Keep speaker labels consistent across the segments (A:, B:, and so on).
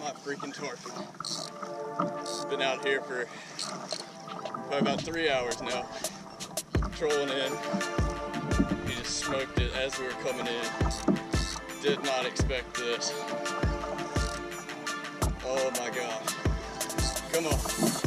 A: my freaking torque. Been out here for probably about three hours now, trolling in. He just smoked it as we were coming in. Did not expect this. Oh my gosh. Come on.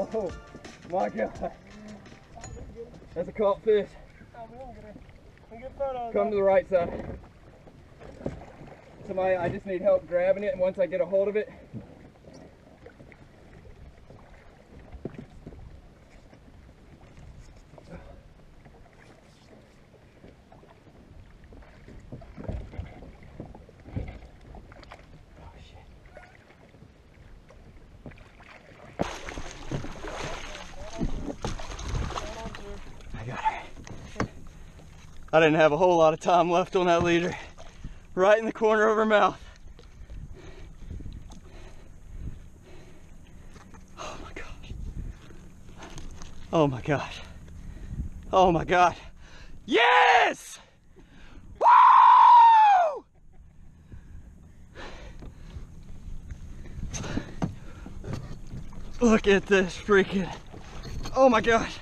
A: Oh my god. That's a carp fish. Come to the right side. Somebody, I just need help grabbing it, and once I get a hold of it, I didn't have a whole lot of time left on that leader. Right in the corner of her mouth. Oh my gosh. Oh my gosh. Oh my god. Yes! Woo! Look at this freaking. Oh my gosh.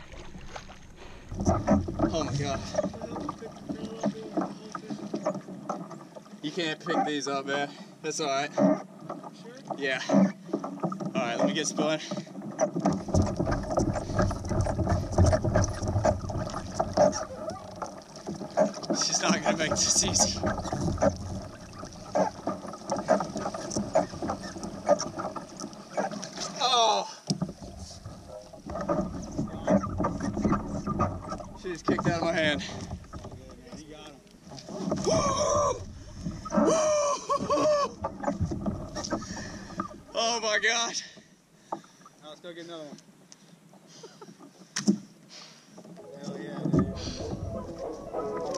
A: Oh my gosh. Can't pick these up, man. That's alright. Yeah. Alright, let me get spilling. She's not gonna make this easy. Oh! She just kicked out of my hand. Oh my god.
B: Now let's go get another one. Hell yeah, dude.